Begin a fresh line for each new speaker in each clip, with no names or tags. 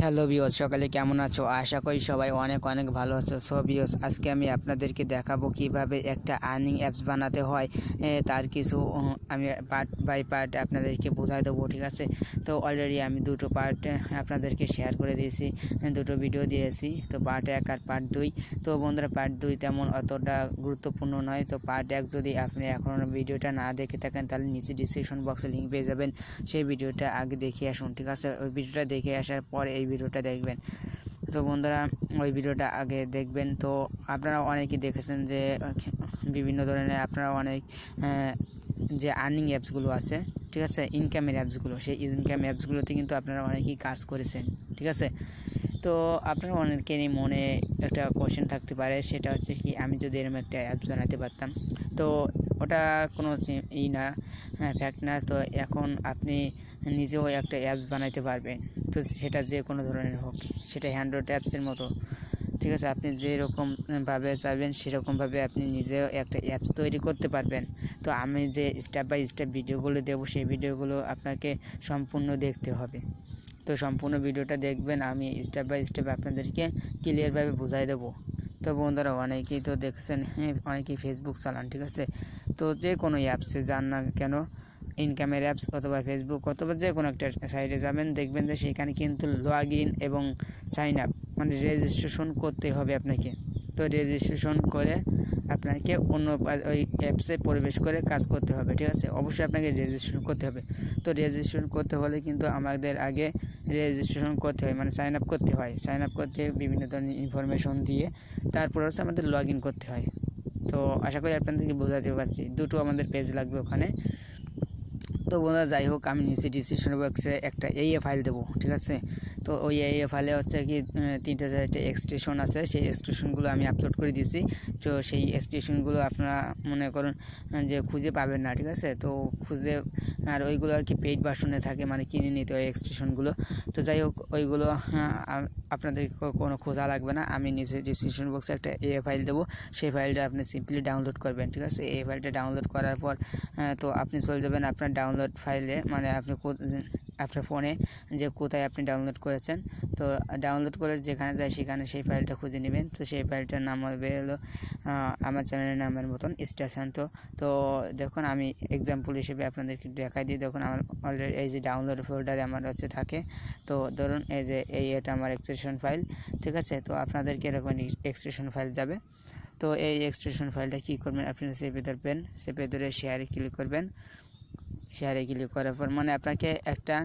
Hello বিয়স সকালে কেমন আছো? আশা করি সবাই অনেক অনেক ভালো আছো। সো বিওস আজকে আমি আপনাদেরকে দেখাবো কীভাবে একটা আর্নিং অ্যাপস বানাতে হয়। তার কিছু আমি পার্ট বাই পার্ট আপনাদেরকে বোঝাই দেবো, ঠিক আছে? তো অলরেডি আমি দুটো পার্ট আপনাদেরকে শেয়ার করে দিয়েছি দুটো ভিডিও দিয়েছি। তো পার্ট এক আর পার্ট দুই। তো বন্ধুরা পার্ট দুই তেমন অতটা গুরুত্বপূর্ণ নয়। তো পার্ট এক যদি আপনি এখনও ভিডিওটা না দেখে থাকেন, তাহলে নিচে ডিসক্রিপশন বক্সে লিঙ্ক পেয়ে যাবেন। সেই ভিডিওটা আগে দেখে আসুন, ঠিক আছে? ওই ভিডিওটা দেখে আসার পর এই ভিডিওটা দেখবেন। তো বন্ধুরা, ওই ভিডিওটা আগে দেখবেন। তো আপনারা অনেকেই দেখেছেন যে, বিভিন্ন ধরনের আপনারা অনেক যে আর্নিং অ্যাপসগুলো আছে, ঠিক আছে? ইনকামের অ্যাপসগুলো সেই ইনকাম অ্যাপসগুলোতে কিন্তু আপনারা অনেকেই কাজ করেছেন, ঠিক আছে? তো আপনারা অনেকেরই মনে একটা কোশ্চেন থাকতে পারে, সেটা হচ্ছে কি, আমি যদি এরকম একটা অ্যাপস বানাতে পারতাম। তো ওটা কোনো ই না ফ্যাক্ট না। তো এখন আপনি নিজেও একটা অ্যাপস বানাইতে পারবেন তো সেটা যে কোনো ধরনের হোক সেটা হ্যান্ড্রয়েড অ্যাপসের মতো। ঠিক আছে? আপনি যেরকম ভাবে চাইবেন সেরকমভাবে আপনি নিজেও একটা অ্যাপস তৈরি করতে পারবেন। তো আমি যে স্টেপ বাই স্টেপ ভিডিওগুলো দেবো, সেই ভিডিওগুলো আপনাকে সম্পূর্ণ দেখতে হবে। তো সম্পূর্ণ ভিডিওটা দেখবেন, আমি স্টেপ বাই স্টেপ আপনাদেরকে ক্লিয়ারভাবে বুঝাই দেবো। তো বন্ধুরা, অনেকেই তো দেখছেন হ্যাঁ অনেকেই ফেসবুক চালান, ঠিক আছে? তো যে কোনো অ্যাপসে যান না কেন ইনকামের অ্যাপস অথবা ফেসবুক অথবা যে কোনো একটা সাইটে যাবেন, দেখবেন যে সেখানে কিন্তু লগ ইন এবং সাইন আপ মানে রেজিস্ট্রেশন করতে হবে আপনাকে। তো রেজিস্ট্রেশন করে আপনাকে অন্য ওই অ্যাপসে প্রবেশ করে কাজ করতে হবে, ঠিক আছে? অবশ্যই আপনাকে রেজিস্ট্রেশন করতে হবে। তো রেজিস্ট্রেশন করতে হলে কিন্তু আমাদের আগে রেজিস্ট্রেশন করতে হয় মানে সাইন আপ করতে হয়। সাইন আপ করতে বিভিন্ন ধরনের ইনফরমেশন দিয়ে তারপর হচ্ছে আমাদের লগ ইন করতে হয়। তো আশা করি আপনাদেরকে বোঝাতে পারছি। দুটো আমাদের পেজ লাগবে ওখানে। তো বন্ধুরা যাই হোক, আমি নিচে ডিসক্রিপশন বক্সে একটা এই এ ফাইল দেবো, ঠিক আছে? তো ওই এই এ ফাইলে হচ্ছে কি তিনটে চারটে এক্সটেশন আছে, সেই এক্সটেশনগুলো আমি আপলোড করে দিয়েছি। তো সেই এক্সটেশনগুলো আপনারা মনে করুন যে খুঁজে পাবেন না, ঠিক আছে? তো খুঁজে, আর ওইগুলো আর কি পেইড ভার্সনে থাকে মানে কিনে নিতে হয় এক্সটেশনগুলো তো যাই হোক, ওইগুলো আপনাদের কোনো খোঁজা লাগবে না। আমি নিচে ডিসক্রিপশন বক্সে একটা এ ফাইল দেবো, সেই ফাইলটা আপনি সিম্পলি ডাউনলোড করবেন, ঠিক আছে? এই ফাইলটা ডাউনলোড করার পর তো আপনি চলে যাবেন আপনার ডাউনলোড ফাইলে মানে আপনি আপনার ফোনে যে কোথায় আপনি ডাউনলোড করেছেন, তো ডাউনলোড করে যেখানে যায় সেখানে সেই ফাইলটা খুঁজে নেবেন। তো সেই ফাইলটার নাম হবে হলো আমার চ্যানেলের নামের মতন স্টেশন তো তো দেখুন, আমি এক্সাম্পল হিসেবে আপনাদেরকে দেখাই দিই। দেখুন, আমার অলরেডি এই যে ডাউনলোড ফোল্ডারে আমার হচ্ছে থাকে। তো ধরুন, এই যে, এই এটা আমার এক্সটেশন ফাইল ঠিক আছে? তো আপনাদেরকে এরকম এক্সটেশন ফাইল যাবে। তো এই এক্সটেশন ফাইলটা কী করবেন? আপনি চেপে ধরবেন। চেপে ধরে শেয়ারে ক্লিক করবেন। শেয়ারে ক্লিক করার পর মানে আপনাকে একটা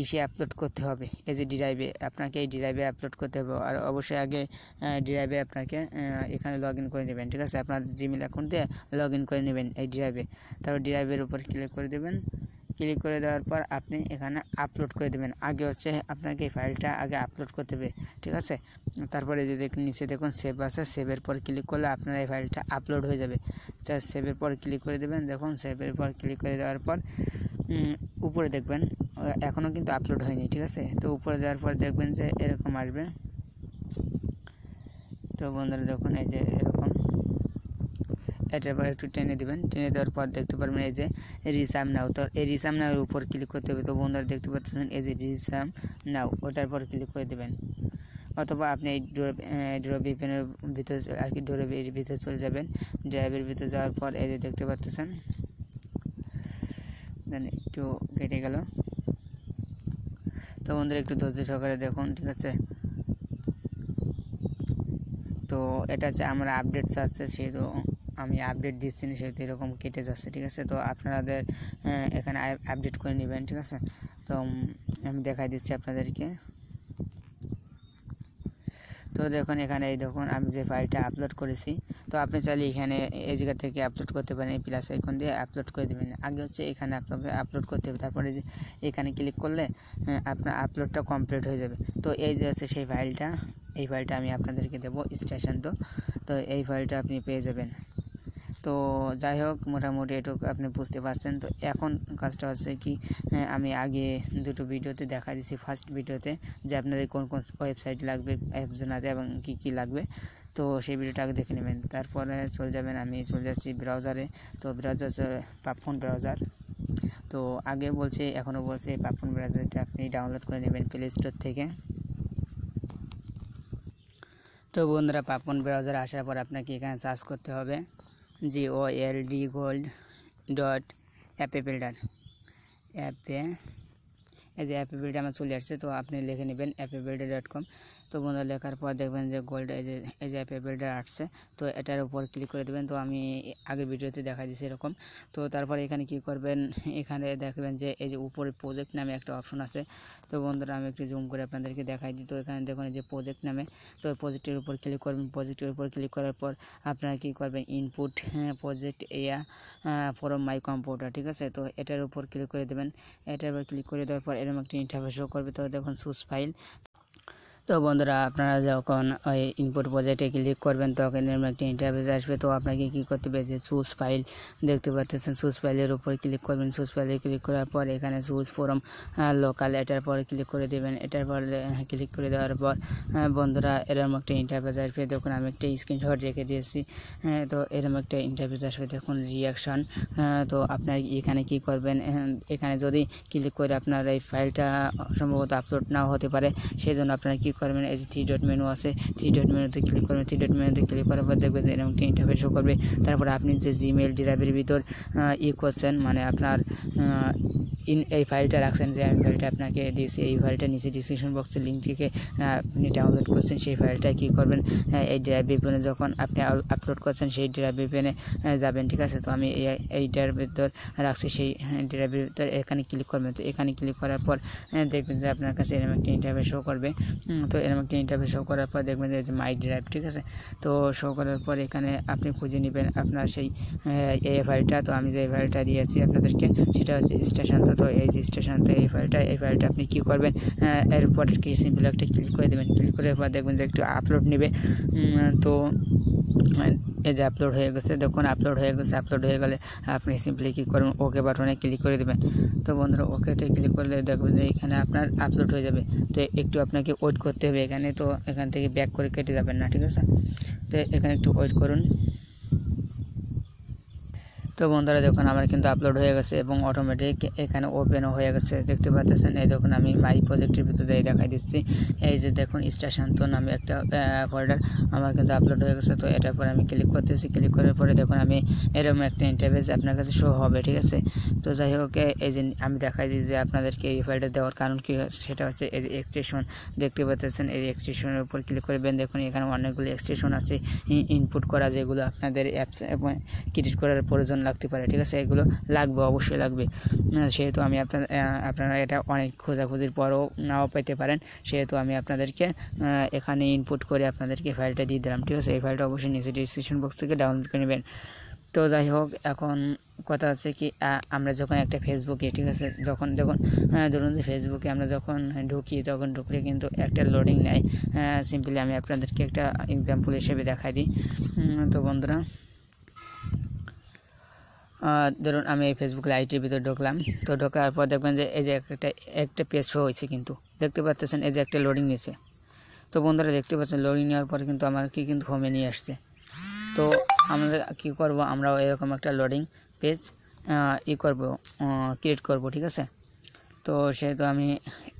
ইসে আপলোড করতে হবে। এই যে ডিরাইভে আপনাকে এই ডিরাইভে আপলোড করতে হবে। আর অবশ্যই আগে ডিরাইভে আপনাকে এখানে লগ করে নেবেন, ঠিক আছে? আপনার জিমেল অ্যাকাউন্ট দিয়ে লগ করে নেবেন এই ডিরাইভে তারপর ডিরাইভের উপর ক্লিক করে দেবেন। ক্লিক করে দেওয়ার পর আপনি এখানে আপলোড করে দেবেন আগে হচ্ছে আপনাকে এই ফাইলটা আগে আপলোড করতে হবে ঠিক আছে তারপরে যে দেখুন নিচে দেখুন সেভ আছে সেভের পর ক্লিক করলে আপনার এই ফাইলটা আপলোড হয়ে যাবে তা সেভের পর ক্লিক করে দেবেন দেখুন সেভের পর ক্লিক করে দেওয়ার পর উম, উপরে দেখবেন এখনও কিন্তু আপলোড হয়নি ঠিক আছে তো উপরে যাওয়ার পর দেখবেন যে এরকম আসবে তো বন্ধুরা দেখুন এই যে এরকম এটার পর একটু টেনে দিবেন। টেনে দেওয়ার পর দেখতে পারবেন এই যে রিসাম নাও। তো এই রিসাম নাওয়ের উপর ক্লিক করতে হবে। তো বন্ধুরা দেখতে পাচ্ছেন এই যে রিসাম নাও, ওটার পর ক্লিক করে দেবেন। অথবা আপনি এই ড্রো বিপেনের ভিতরে আর কি ডোরে ভিতরে চলে যাবেন। ড্রাইভের ভিতরে যাওয়ার পর এই যে দেখতে পাচ্ছেন একটু কেটে গেল। তো বন্ধুরা একটু ধৈর্য সহকারে দেখুন, ঠিক আছে? তো এটা হচ্ছে আমরা আপডেট চাচ্ছে, সেহেতু আমি আপডেট দিচ্ছি না সেহেতু এরকম কেটে যাচ্ছে ঠিক আছে তো আপনাদের আহ, এখানে আপডেট করে নেবেন ঠিক আছে তো উম, আমি দেখাই দিচ্ছি আপনাদেরকে তো দেখুন এখানে এই দেখুন আমি যে ফাইলটা আপলোড করেছি তো আপনি চাইলে এখানে এই জায়গা থেকে আপলোড করতে পারেন এই প্লাস আইকন দিয়ে আপলোড করে দেবেন আগে হচ্ছে এখানে আপনাকে আপলোড করতে হবে তারপরে যে এখানে ক্লিক করলে আহ, আপনার আপলোডটা কমপ্লিট হয়ে যাবে তো এই যে হচ্ছে সেই ফাইলটা এই ফাইলটা আমি আপনাদেরকে দেবো স্টেশন তো তো এই ফাইলটা আপনি পেয়ে যাবেন তো যাই হোক মোটামুটি এটুকু আপনি বুঝতে পারছেন। তো এখন কাজটা হচ্ছে কি হ্যাঁ, আমি আগে দুটো ভিডিওতে দেখা দিয়েছি। ফার্স্ট ভিডিওতে যে আপনাদের কোন কোন ওয়েবসাইট লাগবে অ্যাপ এবং কী কী লাগবে। তো সেই ভিডিওটা আগে দেখে নেবেন। তারপরে চলে যাবেন আমি চলে যাচ্ছি ব্রাউজারে তো ব্রাউজার পাপফোন ব্রাউজার তো আগে বলছি এখনও বলছি পাপফোন ব্রাউজারটা আপনি ডাউনলোড করে নেবেন প্লে স্টোর থেকে। তো বন্ধুরা পাপন ব্রাউজার আসার পর আপনাকে এখানে সার্চ করতে হবে। G O L D gold dot app builder app এই যে অ্যাপে বিল্ডার আমার চলে আসছে তো আপনি লিখে নেবেন অ্যাপে বিল্ডার ডট কম তো বন্ধুরা লেখার পর দেখবেন যে গোল্ড এই যে এই যে অ্যাপে বিল্ডার আসছে তো এটার উপর ক্লিক করে দেবেন তো আমি আগের ভিডিওতে দেখা দিয়েছি এরকম তো তারপর এখানে কি করবেন এখানে দেখবেন যে এই যে উপরে প্রজেক্ট নামে একটা অপশন আছে তো বন্ধুরা আমি একটু জুম করে আপনাদেরকে দেখাই দিই তো এখানে দেখুন যে প্রজেক্ট নামে তো প্রজেক্টের উপর ক্লিক করবেন প্রজেক্টের উপর ক্লিক করার পর আপনারা কি করবেন ইনপুট প্রজেক্ট এয়া ফরম মাই কম্পিউটার ঠিক আছে তো এটার উপর ক্লিক করে দেবেন এটার উপর ক্লিক করে দেওয়ার পর এরকম একটা ইন্টারফেস শো করবে তো দেখুন সুস ফাইল তো বন্ধুরা আপনারা যখন ওই ইনপুট প্রজেক্টে ক্লিক করবেন তখন এরকম একটি ইন্টারফেস আসবে তো আপনাকে কী করতে হবে যে সুস ফাইল দেখতে পাচ্ছেন সুস ফাইলের উপর ক্লিক করবেন সুস ফাইলে ক্লিক করার পর এখানে সুস ফোরাম লোকাল এটার পর ক্লিক করে দেবেন এটার পর ক্লিক করে দেওয়ার পর বন্ধুরা এরকম একটা ইন্টারফেস আসবে দেখুন আমি একটা স্ক্রিনশট রেখে দিয়েছি তো এরকম একটা ইন্টারফেস আসবে দেখুন রিয়াকশান তো আপনার এখানে কি করবেন এখানে যদি ক্লিক করে আপনার এই ফাইলটা সম্ভবত আপলোড নাও হতে পারে সেই জন্য আপনারা কী করবেন এই যে থ্রি ডট মেনু আছে থ্রি ডট মেনুতে ক্লিক করবেন থ্রি ডট মেনুতে ক্লিক করার পর দেখবেন এরকম একটা ইন্টারফেস শো করবে তারপর আপনি যে জিমেল ড্রাইভের ভিতর ই করছেন মানে আপনার ইন এই ফাইলটা রাখছেন যে আমি ফাইলটা আপনাকে দিয়েছি এই ফাইলটা নিচে ডিসক্রিপশন বক্সের লিঙ্ক থেকে আপনি ডাউনলোড করছেন সেই ফাইলটা কী করবেন এই ড্রাইভ ভিপেনে যখন আপনি আপলোড করছেন সেই ড্রাইভ ভিপেনে যাবেন ঠিক আছে তো আমি এইটার ভিতর রাখছি সেই ড্রাইভের ভিতর এখানে ক্লিক করবেন তো এখানে ক্লিক করার পর দেখবেন যে আপনার কাছে এরকম একটা ইন্টারভিউ শো করবে তো এরকম একটা ইন্টারভিউ শো করার পর দেখবেন যে মাই ড্রাইভ ঠিক আছে তো শো করার পর এখানে আপনি খুঁজে নেবেন আপনার সেই এই ফাইলটা তো আমি যে ফাইলটা দিয়েছি আপনাদেরকে সেটা হচ্ছে স্টেশন তো এই যে স্টেশন তো এই ফাইলটা এই ফাইলটা আপনি কী করবেন এরপর কি সিম্পল একটা ক্লিক করে দেবেন ক্লিক করে পর দেখবেন যে একটু আপলোড নেবে তো এই যে আপলোড হয়ে গেছে দেখুন আপলোড হয়ে গেছে আপলোড হয়ে গেলে আপনি সিম্পলি কী করবেন ওকে বাটনে ক্লিক করে দেবেন তো বন্ধুরা ওকেতে ক্লিক করলে দেখবেন যে এখানে আপনার আপলোড হয়ে যাবে তো একটু আপনাকে ওয়েট করতে হবে এখানে তো এখান থেকে ব্যাক করে কেটে যাবেন না ঠিক আছে তো এখানে একটু ওয়েট করুন তো বন্ধুরা দেখুন, আমার কিন্তু আপলোড হয়ে গেছে এবং অটোমেটিক এখানে ওপেনও হয়ে গেছে। দেখতে পাচ্ছেন, এই দেখুন, আমি মাই প্রজেক্টের ভিতরে যাই দেখাই দিচ্ছি। এই যে দেখুন স্টেশান্ত নামে একটা ফোল্ডার আমার কিন্তু আপলোড হয়ে গেছে। তো এটার পরে আমি ক্লিক করতেছি। ক্লিক করার পরে দেখুন, আমি এরকম একটা ইন্টারভেস আপনার কাছে শো হবে, ঠিক আছে? তো যাই হোক এই যে আমি দেখাই দিই যে আপনাদেরকে এই ফাইলটা দেওয়ার কারণ কী সেটা হচ্ছে এই যে এক্সটেশন দেখতে পাচ্ছেন, এই এক্সটেশনের উপর ক্লিক করবেন। দেখুন, এখানে অনেকগুলো এক্সটেশন আছে। ইনপুট করা যেগুলো আপনাদের অ্যাপস ক্রিয়েট করার প্রয়োজন লাগতে পারে ঠিক আছে এগুলো লাগবে অবশ্যই লাগবে সেহেতু আমি আপনার আপনারা এটা অনেক খোঁজাখুঁজির পরও নাও পেতে পারেন সেহেতু আমি আপনাদেরকে এখানে ইনপুট করে আপনাদেরকে ফাইলটা দিয়ে দিলাম ঠিক আছে এই ফাইলটা অবশ্যই নিচে ডিসক্রিপশন বক্স থেকে ডাউনলোড করে নেবেন তো যাই হোক এখন কথা হচ্ছে কি আমরা যখন একটা ফেসবুকে ঠিক আছে যখন যখন ধরুন যে ফেসবুকে আমরা যখন ঢুকি তখন ঢুকলে কিন্তু একটা লোডিং নেয় সিম্পলি আমি আপনাদেরকে একটা এক্সাম্পল হিসেবে দেখাই দিই তো বন্ধুরা ধরুন আমি এই ফেসবুক লাইটের ভিতরে ঢুকলাম তো ঢোকার পর দেখবেন যে এই যে একটা একটা পেজ শো হয়েছে কিন্তু দেখতে পাচ্ছেন এই যে একটা লোডিং নিয়েছে তো বন্ধুরা দেখতে পাচ্ছেন লোডিং নেওয়ার পরে কিন্তু আমাকে কিন্তু হোমে নিয়ে আসছে তো আমাদের কী করব আমরাও এরকম একটা লোডিং পেজ ই করব ক্রিয়েট করব ঠিক আছে তো সেহেতু আমি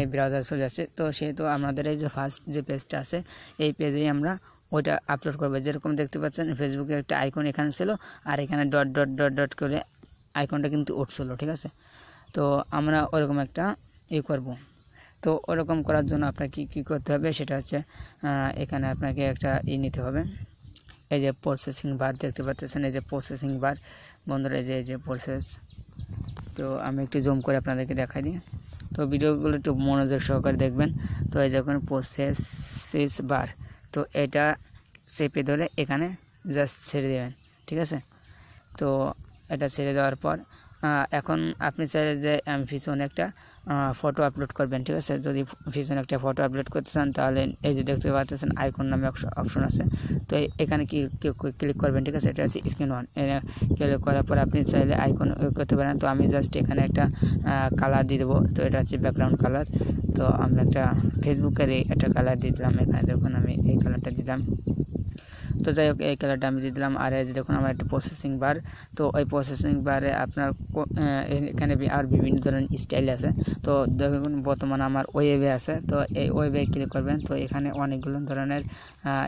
এই ব্রাউজার চলে আসছে তো সেহেতু আমাদের এই যে ফার্স্ট যে পেজটা আছে এই পেজেই আমরা ওইটা আপলোড করবে। যেরকম দেখতে পাচ্ছেন ফেসবুকে একটা আইকন এখানে ছিল, আর এখানে ডট ডট ডট ডট করে আইকনটা কিন্তু উঠছিল, ঠিক আছে? তো আমরা ওরকম একটা ই করব। তো ওরকম করার জন্য আপনাকে কী কী করতে হবে, সেটা হচ্ছে এখানে আপনাকে একটা ই নিতে হবে। এই যে প্রসেসিং বার দেখতে পাচ্ছেন, এই যে প্রসেসিং বার বন্ধুরা, এই যে এই যে প্রসেস তো আমি একটু জুম করে আপনাদেরকে দেখাই দিই। তো ভিডিওগুলো একটু মনোযোগ সহকারে দেখবেন। তো এই যখন প্রসেস বার তো এটা চেপে ধরে এখানে জাস্ট ছেড়ে দেবেন ঠিক আছে তো এটা ছেড়ে দেওয়ার পর এখন আপনি চাইলে যে আমি পিছনে একটা ফটো আপলোড করবেন ঠিক আছে যদি পিছনে একটা ফটো আপলোড করতে চান তাহলে এই যে দেখতে পাচ্ছেন আইকন নামে অপশন আছে তো এখানে কি ক্লিক করবেন ঠিক আছে এটা হচ্ছে স্ক্রিন ওয়ান ক্লিক করার পর আপনি চাইলে আইকন করতে পারেন তো আমি জাস্ট এখানে একটা কালার দিয়ে দেবো তো এটা হচ্ছে ব্যাকগ্রাউন্ড কালার তো আমি একটা ফেসবুকের একটা কালার দিয়ে দিলাম এখানে দেখুন আমি এই কালারটা দিলাম তো যাই হোক এই কালারটা আমি দিয়ে দিলাম আর এই যে দেখুন আমার একটা প্রসেসিং বার তো ওই প্রসেসিং বারে আপনার এখানে আর বিভিন্ন ধরনের স্টাইল আছে তো দেখুন বর্তমানে আমার ওয়েবে আছে তো এই ওয়েবে ক্লিক করবেন তো এখানে অনেকগুলো ধরনের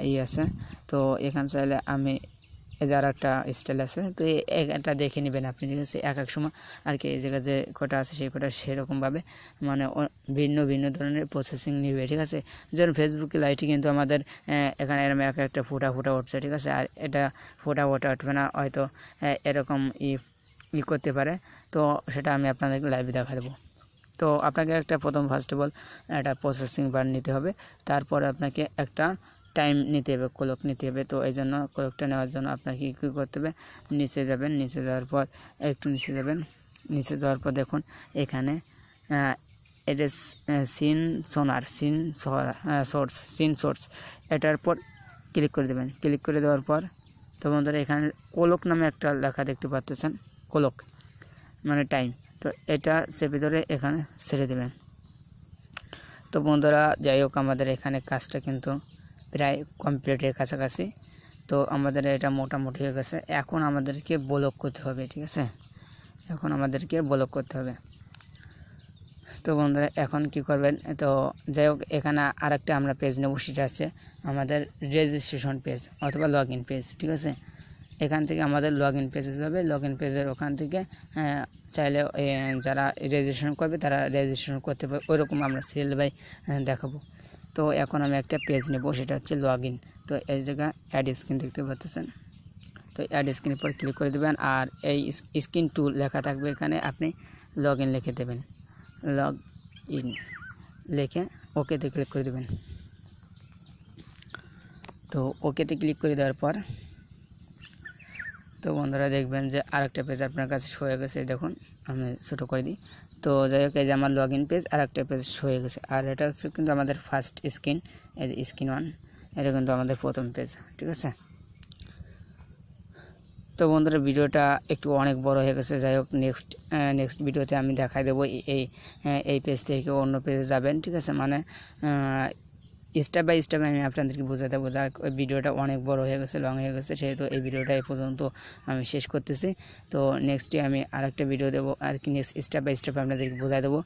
ই আছে তো এখানে চাইলে আমি এই যে আর একটা স্টাইল আছে, তো এটা দেখে নেবেন আপনি, ঠিক আছে? এক এক সময় আর কি, এই জায়গায় যে কটা আছে সেই কটা সেরকমভাবে মানে ভিন্ন ভিন্ন ধরনের প্রসেসিং নিবে, ঠিক আছে? যেমন ফেসবুকে লাইটে কিন্তু আমাদের এখানে এরকম এক একটা ফোটা ফোটা উঠছে, ঠিক আছে? আর এটা ফোটা ফোটা উঠবে না, হয়তো এরকম ই ই করতে পারে, তো সেটা আমি আপনাদেরকে লাইভে দেখা দেবো। তো আপনাকে একটা প্রথম ফার্স্ট অফ অল একটা প্রসেসিং বার নিতে হবে, তারপরে আপনাকে একটা টাইম নিতে হবে ক্লক নিতে হবে। তো এই জন্য ক্লকটা নেওয়ার জন্য আপনাকে কী করতে হবে? নিচে যাবেন, নিচে যাওয়ার পর একটু নিচে যাবেন। নিচে যাওয়ার পর দেখুন এখানে এটা সিন সোনার সিন সোর্স সিন সোর্স এটার পর ক্লিক করে দেবেন। ক্লিক করে দেওয়ার পর তো বন্ধুরা এখানে কোলক নামে একটা লেখা দেখতে পাচ্ছেন কোলক মানে টাইম তো এটা চেপে ধরে এখানে ছেড়ে দেবেন। তো বন্ধুরা যাই হোক, আমাদের এখানে কাজটা কিন্তু প্রায় কমপ্লিটের কাছাকাছি। তো আমাদের এটা মোটামুটি হয়ে গেছে। এখন আমাদেরকে ব্লক করতে হবে, ঠিক আছে? এখন আমাদেরকে ব্লক করতে হবে। তো বন্ধুরা, এখন কি করবেন? তো যাই হোক, এখানে আরেকটা আমরা পেজ নেব, সেটা আছে আমাদের রেজিস্ট্রেশন পেজ অথবা লগ ইন পেজ ঠিক আছে? এখান থেকে আমাদের লগ ইন পেজে যাবে লগ ইন পেজের ওখান থেকে চাইলে যারা রেজিস্ট্রেশন করবে, তারা রেজিস্ট্রেশন করতে পারবে। ওইরকম আমরা সিরিয়াল বাই দেখাবো। তো এখন আমি একটা পেজ নেব সেটা হচ্ছে লগ ইন তো এই জায়গায় অ্যাড স্ক্রিন দেখতে পাচ্ছেন তো অ্যাড স্ক্রিনের পর ক্লিক করে দেবেন আর এই স্ক্রিন টুল লেখা থাকবে এখানে আপনি লগ ইন লিখে দেবেন লগ ইন লিখে ওকেতে ক্লিক করে দেবেন তো ওকেতে ক্লিক করে দেওয়ার পর তো বন্ধুরা দেখবেন যে আরেকটা পেজ আপনার কাছে হয়ে গেছে দেখুন আমি ছোটো করে দিই তো যাই হোক, এই যে আমার লগ ইন পেজ আর একটা পেজ হয়ে গেছে। আর এটা হচ্ছে কিন্তু আমাদের ফার্স্ট স্ক্রিন এই যে স্ক্রিন ওয়ান এটা কিন্তু আমাদের প্রথম পেজ ঠিক আছে? তো বন্ধুরা, ভিডিওটা একটু অনেক বড় হয়ে গেছে। যাই হোক নেক্সট নেক্সট ভিডিওতে আমি দেখাই দেবো এই এই পেজ থেকে অন্য পেজে যাবেন, ঠিক আছে? মানে স্টেপ বাই স্টেপ আমি আপনাদেরকে বোঝাতে যা ভিডিওটা অনেক বড় হয়ে গেছে লং হয়ে গেছে, সেহেতু এই ভিডিওটা এই পর্যন্ত আমি শেষ করতেছি। তো নেক্সটে আমি আর একটা ভিডিও দেবো, আর কি নেক্সট স্টেপ বাই স্টেপ আপনাদেরকে বোঝাই দেবো।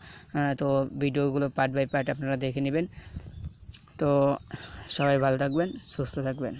তো ভিডিওগুলো পার্ট বাই পার্ট আপনারা দেখে নেবেন। তো সবাই ভালো থাকবেন, সুস্থ থাকবেন।